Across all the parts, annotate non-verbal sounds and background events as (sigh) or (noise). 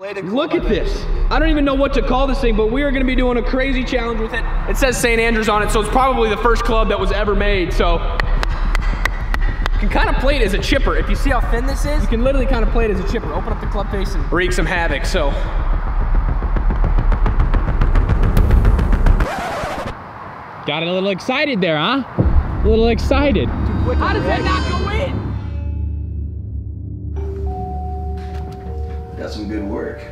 Look at this. I don't even know what to call this thing, but we are going to be doing a crazy challenge with it. It says St. Andrews on it, so it's probably the first club that was ever made. So you can kind of play it as a chipper. If you see how thin this is, you can literally kind of play it as a chipper. Open up the club face and wreak some havoc. So Got it a little excited there, huh? A little excited. how does that not go Got some good work.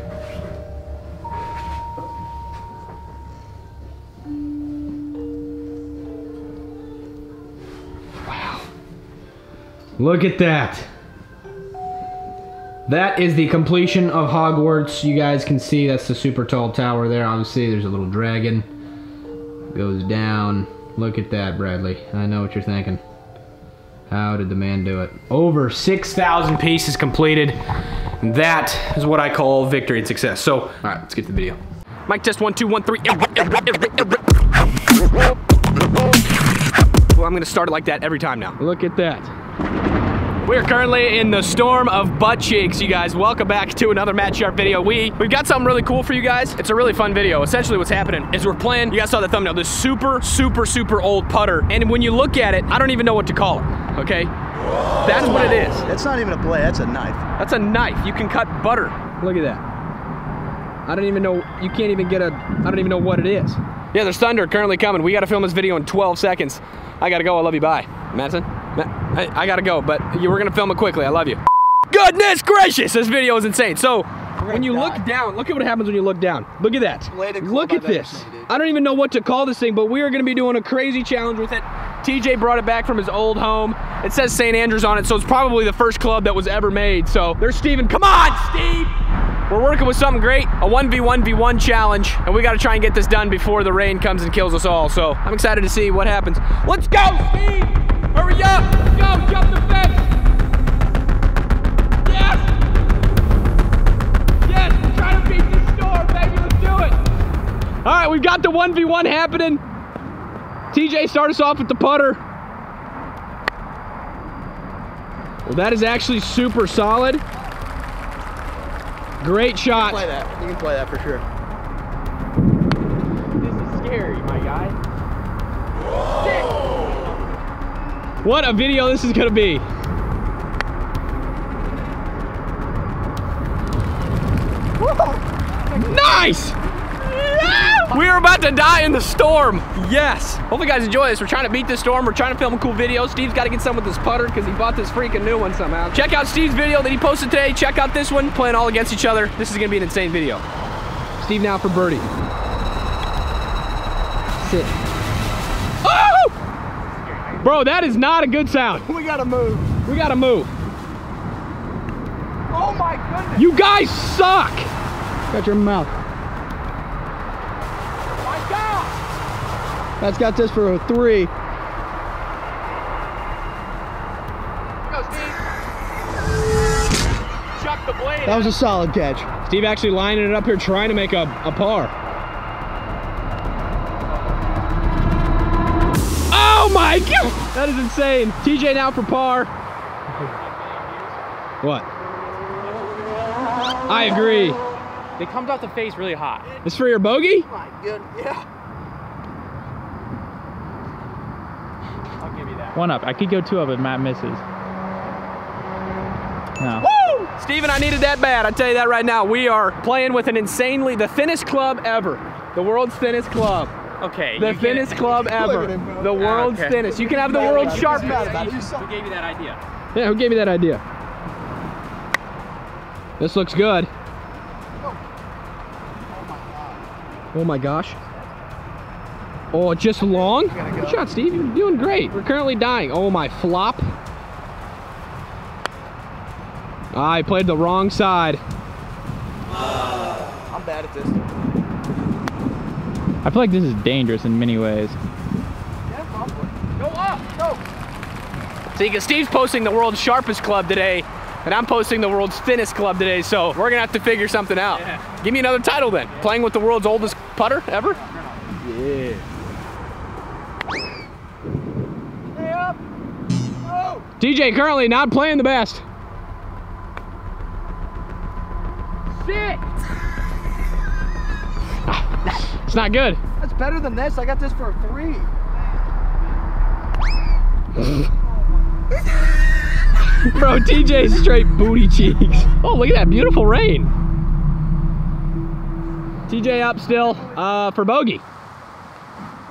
Look at that. That is the completion of Hogwarts. You guys can see that's the super tall tower there. Obviously, there's a little dragon. Goes down. Look at that, Bradly. I know what you're thinking. How did the man do it? Over 6,000 pieces completed. That is what I call victory and success. So, all right, let's get to the video. Mic test one, two, one, three. Well, I'm gonna start it like that every time now. Look at that. We're currently in the storm of butt cheeks, you guys. Welcome back to another Matt Scharff video. We, we've got something really cool for you guys. It's a really fun video. Essentially what's happening is we're playing, you guys saw the thumbnail, this super, super, super old putter. And when you look at it, I don't even know what to call it, okay? That's what it is. That's not even a blade, that's a knife. That's a knife. You can cut butter. Look at that. I don't even know, you can't even get a, I don't even know what it is. Yeah, there's thunder currently coming. We gotta film this video in 12 seconds. I gotta go, I love you, bye. Madison, Ma- I, I gotta go, but you, we're gonna film it quickly, I love you. Goodness gracious, this video is insane. So, when you look down, look at what happens when you look down. Look at that. Look at this. seen. I don't even know what to call this thing, but we are gonna be doing a crazy challenge with it. TJ brought it back from his old home. It says St. Andrews on it, so it's probably the first club that was ever made. So there's Steven. Come on, Steve! We're working with something great, a 1v1v1 challenge, and we gotta try and get this done before the rain comes and kills us all. So I'm excited to see what happens. Let's go, Steve! Hurry up! Go! Jump the fence! Yes! Yes! We're trying to beat this storm, baby! Let's do it! All right, we've got the 1v1 happening. TJ start us off with the putter. Well, that is actually super solid. Great shot. Play that. You can play that for sure. This is scary, my guy. What a video this is gonna be. Nice! We are about to die in the storm. Yes. Hopefully you guys enjoy this. We're trying to beat this storm. We're trying to film a cool video. Steve's got to get some with this putter because he bought this freaking new one somehow. Check out Steve's video that he posted today. Check out this one. Playing all against each other. This is going to be an insane video. Steve now for birdie. Sit. Oh! Bro, that is not a good sound. We gotta move. We gotta move. Oh my goodness. You guys suck. Got your mouth. That's got this for a three. Go, Steve. Chuck the blade. That was a solid catch. Steve actually lining it up here trying to make a, a par. Oh my god! That is insane. TJ now for par. What? I agree. It comes off the face really hot. This for your bogey? Oh, my good. Yeah. I'll give you that. One up. I could go two up if Matt misses. No. Woo! Steven, I needed that bad. I tell you that right now. We are playing with an insanely, the thinnest club ever. The world's thinnest club. Okay. The thinnest club ever. him. The world's okay. thinnest. You can have the world's sharpest. mad. Who gave you that idea? Yeah, who gave you that idea? This looks good. Oh my gosh. Oh my gosh. Oh, just long? Good shot, Steve. You're doing great. We're currently dying. Oh my flop. Ah, I played the wrong side. (sighs) I'm bad at this. I feel like this is dangerous in many ways. Yeah, probably. Go up. Go. See, because Steve's posting the world's sharpest club today, and I'm posting the world's thinnest club today, so we're gonna have to figure something out. Give me another title then. Playing with the world's oldest putter ever? Yeah. DJ currently not playing the best. Sit! It's not good. That's better than this. I got this for a three. (laughs) Bro, TJ's straight booty cheeks. Oh, look at that beautiful rain. TJ up still uh, for bogey.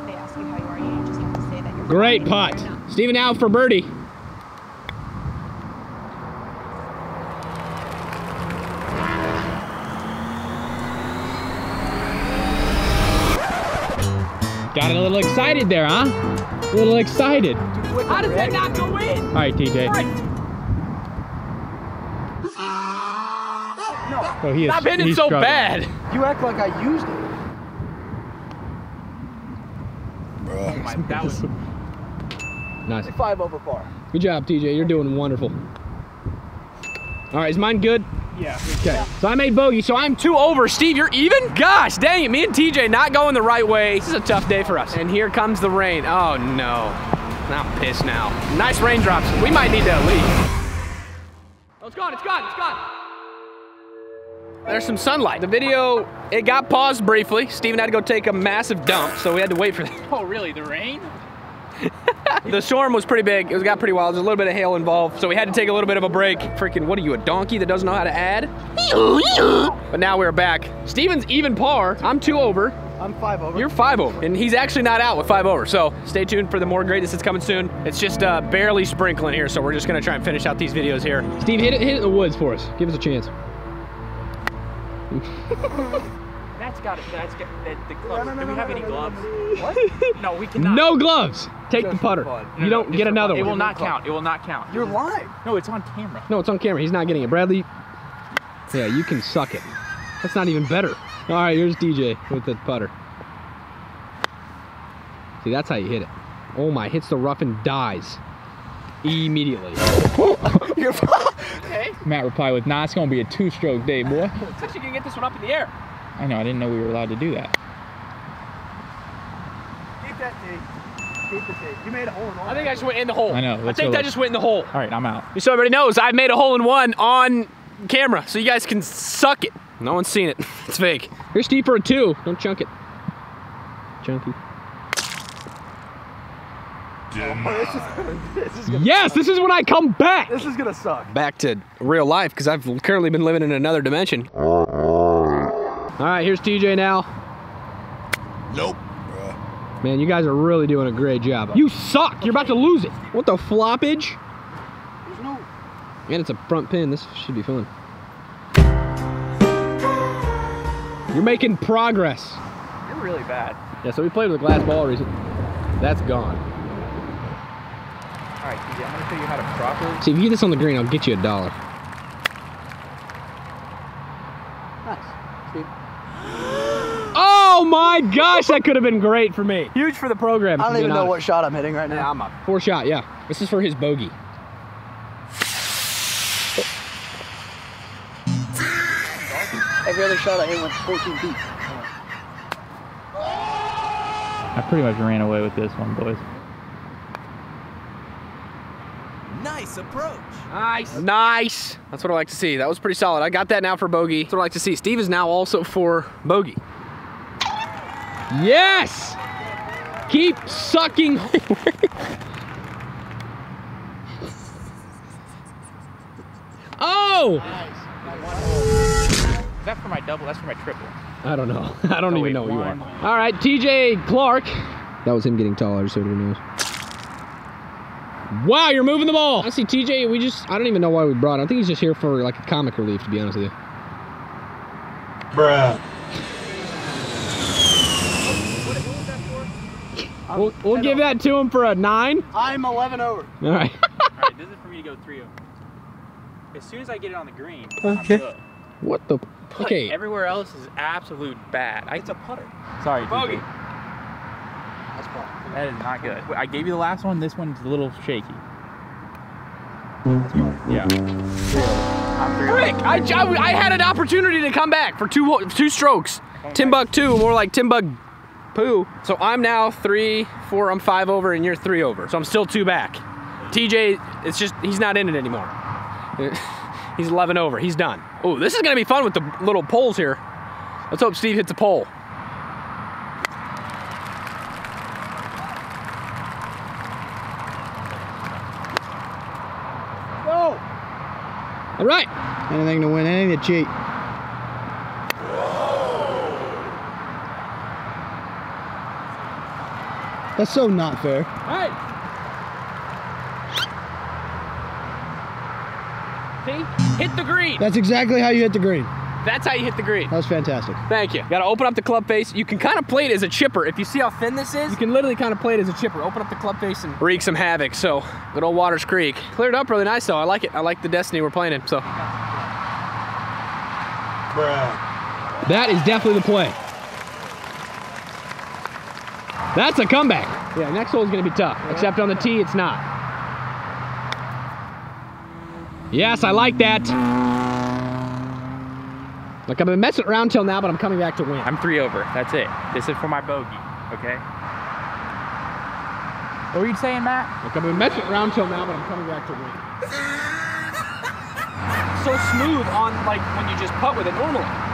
They ask you how you are, you just have to say that you're Great fine. putt. Steven out for birdie. Got a little excited there, huh? A little excited. How does that not go in? All right, TJ. Oh, he is. Stop hitting he's so struggling. bad. You act like I used it. (laughs) That (laughs) was Nice. Five over par. good job, TJ. You're doing wonderful. All right, is mine good? Yeah. Okay. So I made bogey, so I'm two over. Steve, you're even? Gosh, dang it. Me and TJ not going the right way. This is a tough day for us. And here comes the rain. Oh, no. I'm pissed now. Nice raindrops. We might need to leave. Oh, it's gone. It's gone. It's gone. There's some sunlight. The video, it got paused briefly. Steven had to go take a massive dump, so we had to wait for that. Oh, really? The rain? The storm was pretty big. It was got pretty wild. There's a little bit of hail involved, so we had to take a little bit of a break. Freaking, what are you, a donkey that doesn't know how to add? But now we're back. Steven's even par. I'm two over. I'm five over. You're five over, and he's actually not out with five over. So stay tuned for the more greatness that's coming soon. It's just uh, barely sprinkling here, so we're just gonna try and finish out these videos here. Steve, hit it, hit it in the woods for us. Give us a chance. (laughs) That's got it. That's got the, the No, gloves. no, no, Do we no, have no, any no, gloves? What? (laughs) No, we cannot. No gloves. Take Just the putter. fun. You don't get another one. It will not count. It will not count. You're lying. No, it's on camera. No, it's on camera. He's not getting it. Bradly. Yeah, you can suck it. That's not even better. All right, here's DJ with the putter. See, that's how you hit it. Oh my, hits the rough and dies immediately. You're (laughs) Okay, Matt replied with, nah, it's going to be a two-stroke day, boy. it's actually gonna get this one up in the air. I know, I didn't know we were allowed to do that. Keep that tee. Keep the tee. You made a hole in one. I think I just went in the hole. I know, I let's think that just went in the hole. All right, I'm out. So everybody knows I made a hole in one on camera, so you guys can suck it. No one's seen it. (laughs) It's fake. Here's Steve for a two. Don't chunk it. Chunky. this, is, this, is gonna, Yes, this is when I come back. this is gonna suck. back to real life because I've currently been living in another dimension. All right, here's TJ now. Nope. Man, you guys are really doing a great job. You suck. You're about to lose it. What the floppage? There's no. And it's a front pin. This should be fun. You're making progress. You're really bad. Yeah, so we played with a glass ball recently. That's gone. All right, TJ, I'm gonna show you how to properly. See, if you get this on the green, I'll get you a dollar. Nice. Steve. Oh my gosh, that could have been great for me. Huge for the program. I don't even know honest. what shot I'm hitting right Yeah, now. I'm up. Four shot, yeah. This is for his bogey. Every other shot I hit went 14 feet. I pretty much ran away with this one, boys. Nice approach. Nice. Nice. That's what I like to see. That was pretty solid. I got that now for bogey. That's what I like to see. Steve is now also for bogey. Yes! Keep sucking. (laughs) oh! Is that for my double? That's for my triple. I don't know. (laughs) I don't Oh, even wait, know who you are. All right, TJ Clark. That was him getting taller, so everyone knows. Wow, you're moving the ball. Honestly, TJ, we just, I don't even know why we brought him. I think he's just here for like a comic relief, to be honest with you. We'll, we'll give that to him for a nine. I'm 11 over. (laughs) All right. All right, this is for me to go three over. As soon as I get it on the green, I'm what the? Okay. Everywhere else is absolute bad. I, it's a putter. Sorry, Bogey. TJ. That is not good. I gave you the last one. This one's a little shaky. Mm-hmm. Yeah. I'm three over. Frick! I, I, I had an opportunity to come back for two two strokes. two more like Timbuk poo. So I'm now three, four, I'm five over, and you're three over. So I'm still two back. TJ, it's just, he's not in it anymore. (laughs) He's 11 over. He's done. Oh, this is gonna be fun with the little poles here. Let's hope Steve hits a pole. All right. Anything to win, anything to cheat. That's so not fair. All right. See? Hit the green. That's exactly how you hit the green. That's how you hit the green. That was fantastic. Thank you. Gotta open up the club face. You can kind of play it as a chipper. If you see how thin this is, you can literally kind of play it as a chipper. Open up the club face and wreak some havoc. So, good old Watters Creek. Cleared up really nice though. I like it. I like the destiny we're playing in. So, That is definitely the play. That's a comeback. yeah, next hole is gonna be tough. Except on the tee, it's not. Yes, I like that. Like I've been messing around till now, but I'm coming back to win. I'm three over. That's it. This is for my bogey. Okay. What were you saying, Matt? Like I've been messing around till now, but I'm coming back to win. so smooth on like when you just putt with it normally.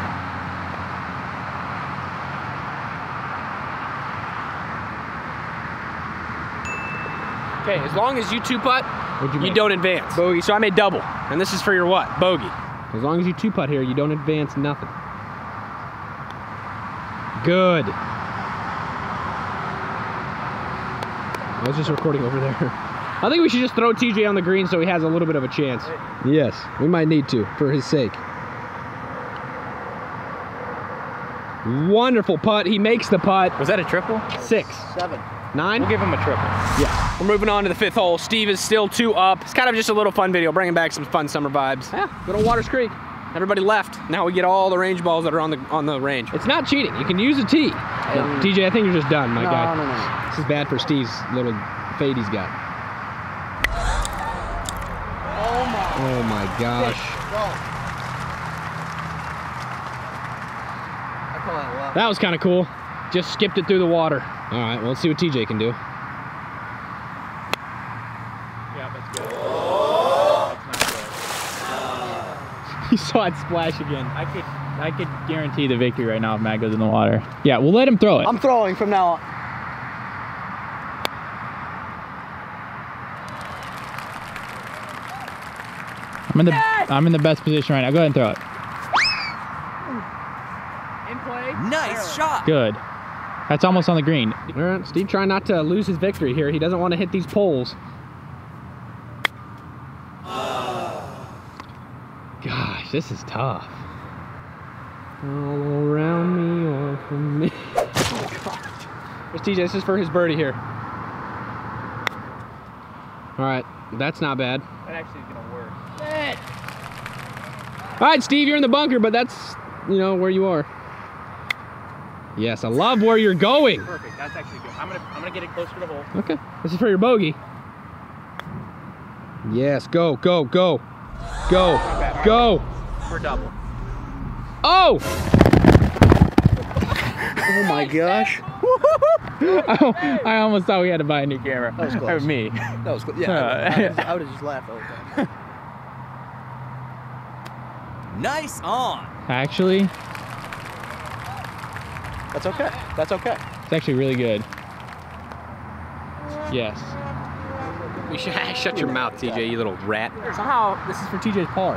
Okay, as long as you two putt, you you don't advance. Bogey. So I made double, and this is for your what? Bogey. As long as you two putt here, you don't advance nothing. Good. I was just recording over there. (laughs) I think we should just throw TJ on the green so he has a little bit of a chance. Yes, we might need to for his sake. Wonderful putt. He makes the putt. Was that a triple? Six, Seven. Nine. We'll give him a triple. Yeah. We're moving on to the fifth hole. Steve is still two up. It's kind of just a little fun video, bringing back some fun summer vibes. Yeah, good old Watters Creek. Everybody left. Now we get all the range balls that are on the on the range. It's not cheating. You can use a tee. And- TJ, I think you're just done, my no, guy. no, no. This is bad for Steve's little fade he's got. Oh my oh, gosh. I call that. That was kind of cool. Just skipped it through the water. All right, well, let's see what TJ can do. Yeah, that's good. That's not good. He saw it splash again. I could, I could guarantee the victory right now if Matt goes in the water. Yeah, we'll let him throw it. I'm throwing from now on. I'm in the, I'm in the best position right now. Go ahead and throw it. In play. Nice shot. Good. That's almost on the green. All right, Steve trying not to lose his victory here. He doesn't want to hit these poles. Gosh, this is tough. All around me or from me. Oh, (laughs) God. Where's TJ? This is for his birdie here. All right, that's not bad. That actually is gonna work. All right, Steve, you're in the bunker, but that's, you know, where you are. Yes, I love where you're going. Perfect. That's actually good. I'm gonna, I'm gonna get it closer to the hole. Okay, this is for your bogey. Yes, go, go, go, go, go. For double. Oh! Oh my (laughs) gosh. I, (laughs) I almost thought we had to buy a new camera. That was (laughs) close. Or me. That was close. Yeah, Uh, I, I, would have just laughed all the time. Nice on. Actually, That's okay. That's okay. it's actually really good. Yes. (laughs) You should shut your mouth, TJ, you little rat. Somehow this is for TJ's par.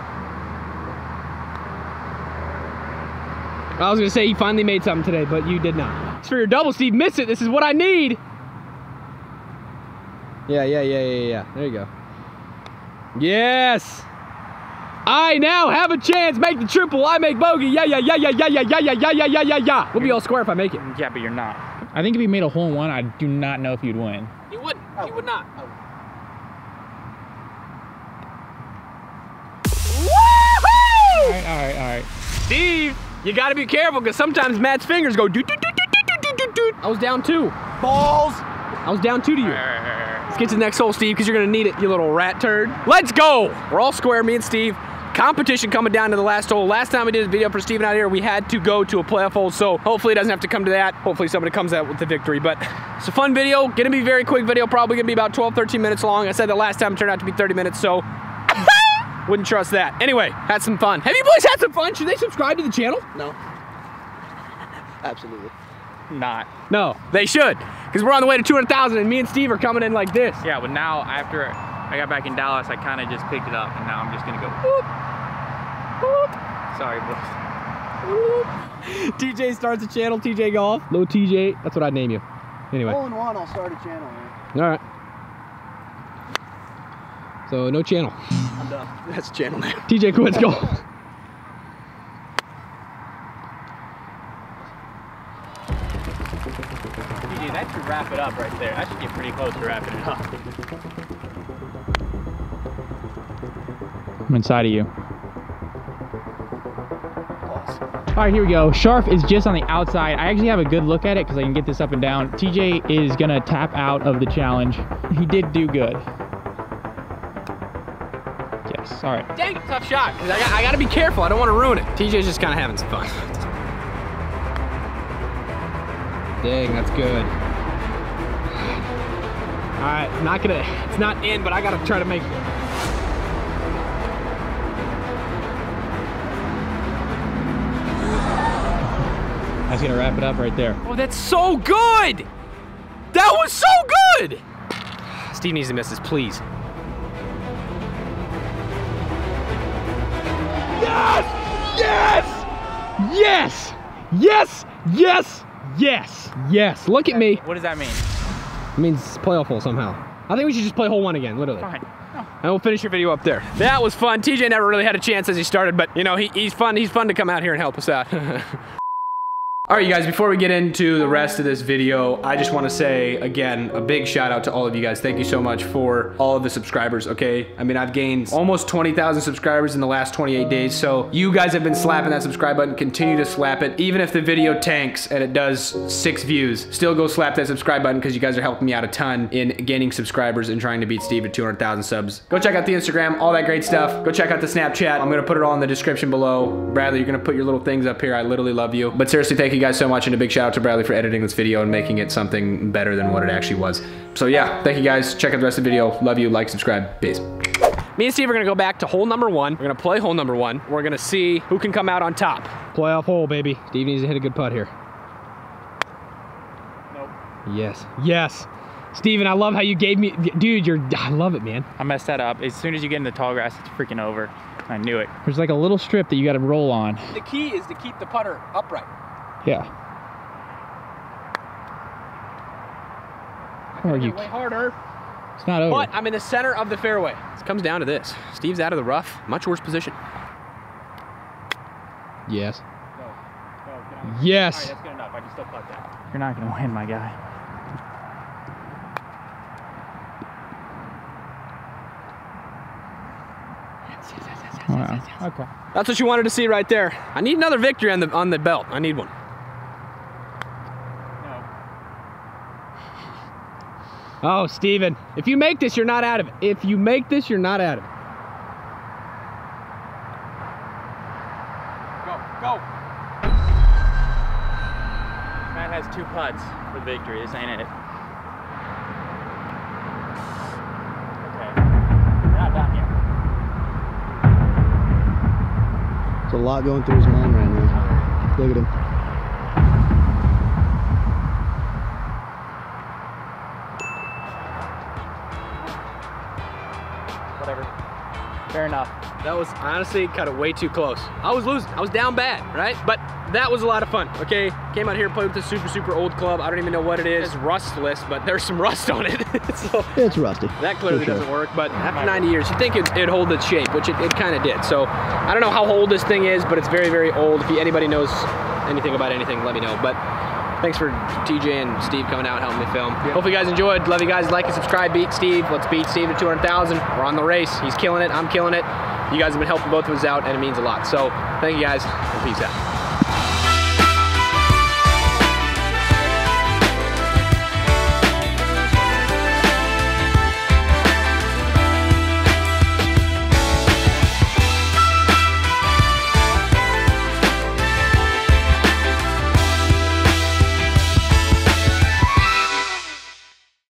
I was gonna say you finally made something today, but you did not. It's for your double, Steve. Miss it. This is what I need. Yeah, yeah, yeah, yeah, yeah. There you go. Yes. I now have a chance. Make the triple. I make bogey. Yeah, yeah, yeah, yeah, yeah, yeah, yeah, yeah, yeah, yeah, yeah, yeah, yeah. We'll be all square if I make it. Yeah, but you're not. I think if you made a hole in one, I do not know if you'd win. You wouldn't. You would not. All right, all right, all right. Steve, you gotta be careful because sometimes Matt's fingers go doot doot doot doot doot doot doot doot. I was down two. Balls. I was down two to you. Let's get to the next hole, Steve, because you're gonna need it, you little rat turd. Let's go! We're all square, me and Steve. Competition coming down to the last hole. Last time we did a video for Steven out here, we had to go to a playoff hole, so hopefully it doesn't have to come to that. Hopefully somebody comes out with the victory, but it's a fun video. Gonna be a very quick video, probably gonna be about 12, 13 minutes long. I said the last time it turned out to be 30 minutes, so (laughs) Wouldn't trust that. Anyway, had some fun. Have you boys had some fun? Should they subscribe to the channel? No. (laughs) Absolutely. Not. No, they should. Because we're on the way to 200,000 and me and Steve are coming in like this. Yeah, but now after I got back in Dallas, I kind of just picked it up, and now I'm just gonna go. Whoop, whoop. Sorry, boys. TJ starts a channel, TJ Golf. Little TJ, that's what I'd name you. Anyway, Hole in one, I'll start a channel, man. all right. So no channel. I'm done. That's channel name. TJ quits golf. DJ, that should wrap it up right there. That should get pretty close to wrapping it up. I'm inside of you. All right, here we go. Scharff is just on the outside. I actually have a good look at it because I can get this up and down. TJ is gonna tap out of the challenge. He did do good. Yes, all right. Dang, tough shot. I got, I got to be careful. I don't want to ruin it. TJ's just kind of having some fun. Dang, that's good. All right, not gonna, it's not in, but I gotta try to make. That's gonna wrap it up right there. Oh, that's so good! That was so good! Steve needs to miss this, please. Yes! Yes! Yes! Yes! Yes! Yes! Yes! Look at me. What does that mean? It means playoff hole somehow. I think we should just play hole one again, literally. Fine. No. And we'll finish your video up there. That was fun. TJ never really had a chance as he started, but you know, he, he's fun. He's fun to come out here and help us out. (laughs) All right, you guys, before we get into the rest of this video, I just want to say, again, a big shout out to all of you guys. Thank you so much for all of the subscribers, okay? I mean, I've gained almost 20,000 subscribers in the last 28 days, so you guys have been slapping that subscribe button. Continue to slap it. Even if the video tanks and it does six views, still go slap that subscribe button because you guys are helping me out a ton in gaining subscribers and trying to beat Steve at 200,000 subs. Go check out the Instagram, all that great stuff. Go check out the Snapchat. I'm gonna put it all in the description below. Bradly, you're gonna put your little things up here. I literally love you. But seriously, thank you guys so much and a big shout out to Bradly for editing this video and making it something better than what it actually was. So yeah, thank you guys. Check out the rest of the video. Love you, like, subscribe. Peace. Me and Steve are gonna go back to hole number one. We're gonna play hole number one. We're gonna see who can come out on top. Playoff hole, baby. Steve needs to hit a good putt here. Nope. Yes. Yes. Steven, I love how you gave me, dude, you're, I love it, man. I messed that up. As soon as you get in the tall grass, it's freaking over. I knew it. There's like a little strip that you got to roll on. The key is to keep the putter upright. Yeah. Or you, Way harder. it's not over. But I'm in the center of the fairway. It comes down to this. Steve's out of the rough, much worse position. Yes. Yes. that's good enough. I can still putt that. You're not gonna win, my guy. Wow. Okay. That's what you wanted to see right there. I need another victory on the on the belt. I need one. Oh, Steven. If you make this, you're not out of it. If you make this, you're not out of it. Go, go. Matt has two putts for the victory. This ain't it. Okay. We're not done yet. There's a lot going through his mind right now. Look at him. That was honestly kind of way too close. I was losing. I was down bad, right? But that was a lot of fun, okay? Came out here, played with this super, super old club. I don't even know what it is. It's rustless, but there's some rust on it. (laughs) so It's rusty. that clearly sure. doesn't work. But after 90 years, you'd think it'd, it'd hold its shape, which it, it kind of did. So I don't know how old this thing is, but it's very, very old. If you, anybody knows anything about anything, let me know. But thanks for TJ and Steve coming out and helping me film. Hopefully you guys enjoyed. Love you guys. Like and subscribe. Beat Steve. Let's beat Steve to 200,000. We're on the race. He's killing it. I'm killing it. You guys have been helping both of us out, and it means a lot. So thank you guys, and peace out.